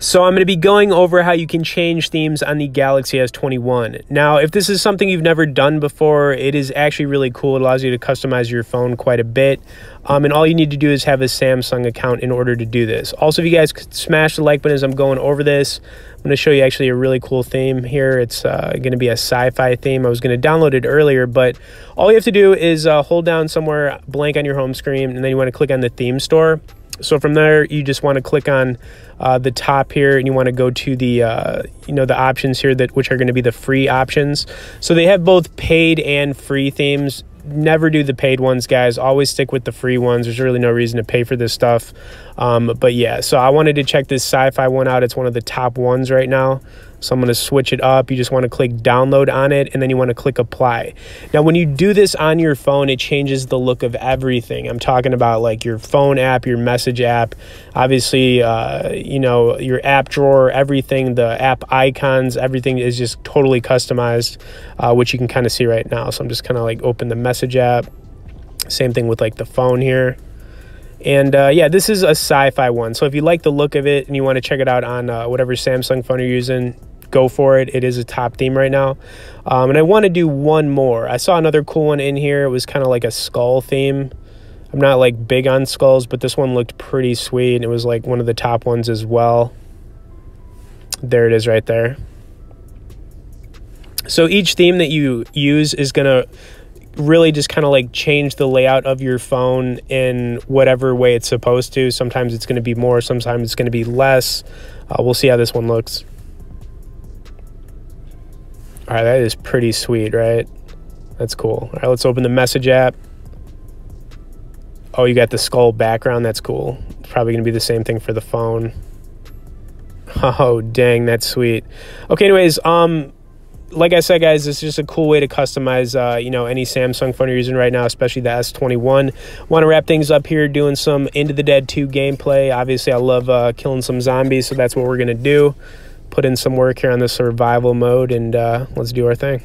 So I'm going to be going over how you can change themes on the Galaxy S21. Now, if this is something you've never done before, it is actually really cool. It allows you to customize your phone quite a bit. Um, and all you need to do is have a Samsung account in order to do this. Also, if you guys could smash the like button as I'm going over this, I'm going to show you actually a really cool theme here. It's uh, going to be a sci-fi theme. I was going to download it earlier, but all you have to do is uh, hold down somewhere blank on your home screen, and then you want to click on the theme store. So from there, you just want to click on uh, the top here, and you want to go to the uh, you know the options here that which are going to be the free options. So they have both paid and free themes. Never do the paid ones, guys. Always stick with the free ones. There's really no reason to pay for this stuff. Um, but yeah, so I wanted to check this sci-fi one out. It's one of the top ones right now. So I'm going to switch it up. You just want to click download on it and then you want to click apply. Now, when you do this on your phone, it changes the look of everything. I'm talking about like your phone app, your message app, obviously, uh, you know, your app drawer, everything, the app icons, everything is just totally customized, uh, which you can kind of see right now. So I'm just kind of like open the message app. Same thing with like the phone here. And uh, yeah, this is a sci-fi one. So if you like the look of it and you want to check it out on uh, whatever Samsung phone you're using, go for it. It is a top theme right now. Um, and I want to do one more. I saw another cool one in here. It was kind of like a skull theme. I'm not like big on skulls, but this one looked pretty sweet. It was like one of the top ones as well. There it is right there. So each theme that you use is going to really just kind of like change the layout of your phone in whatever way it's supposed to. Sometimes it's going to be more, sometimes it's going to be less. Uh, we'll see how this one looks. All right, that is pretty sweet, right? That's cool. All right, let's open the message app. Oh, you got the skull background. That's cool. It's probably going to be the same thing for the phone. Oh, dang, that's sweet. Okay, anyways, um, like I said, guys, it's just a cool way to customize, uh, you know, any Samsung phone you're using right now, especially the S21. Want to wrap things up here doing some Into the Dead 2 gameplay. Obviously, I love uh, killing some zombies, so that's what we're going to do put in some work here on the survival mode and uh, let's do our thing.